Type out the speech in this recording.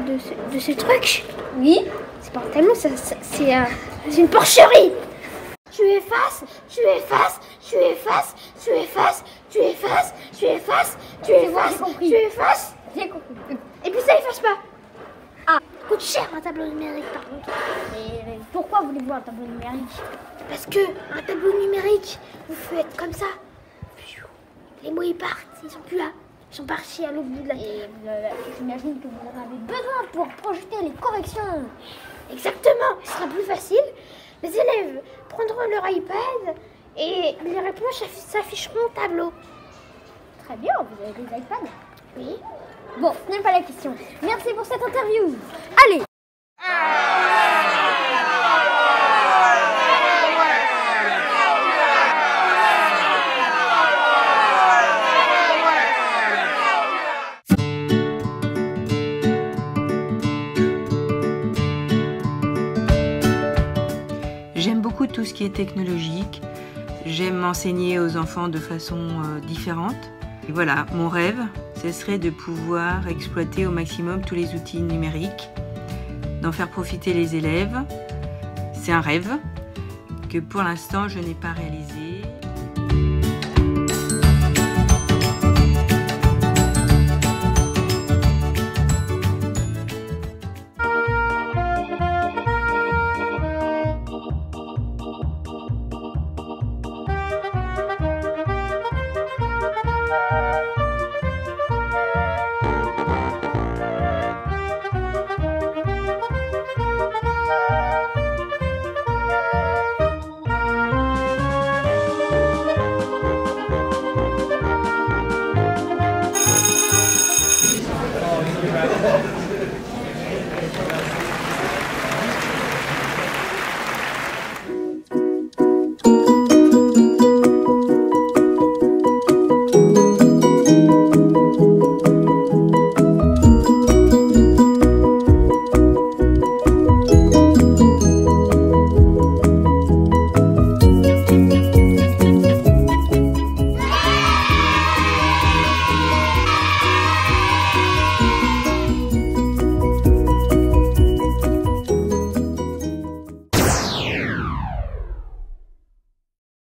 De ce, de ce truc Oui. C'est pas un tableau, ça- ça- c'est un- c'est une porcherie Tu effaces, tu effaces, tu effaces, tu effaces, tu effaces, tu effaces, tu effaces, tu effaces, J'ai compris. et puis ça efface pas Ah, coûte cher un tableau numérique par contre. Mais pourquoi voulez-vous un tableau numérique? Parce que un tableau numérique, vous faites comme ça. Les mots ils partent, ils sont plus là. Ils sont partis à l'autre bout de la Et euh, j'imagine que vous en avez besoin pour projeter les corrections. Exactement, ce sera plus facile. Les élèves prendront leur iPad et les réponses s'aff- s'afficheront au tableau. Très bien, vous avez des iPads? Oui. Bon, ce n'est pas la question. Merci pour cette interview. Allez tout ce qui est technologique. J'aime enseigner aux enfants de façon euh, différente. Et voilà, mon rêve, ce serait de pouvoir exploiter au maximum tous les outils numériques, d'en faire profiter les élèves. C'est un rêve que pour l'instant je n'ai pas réalisé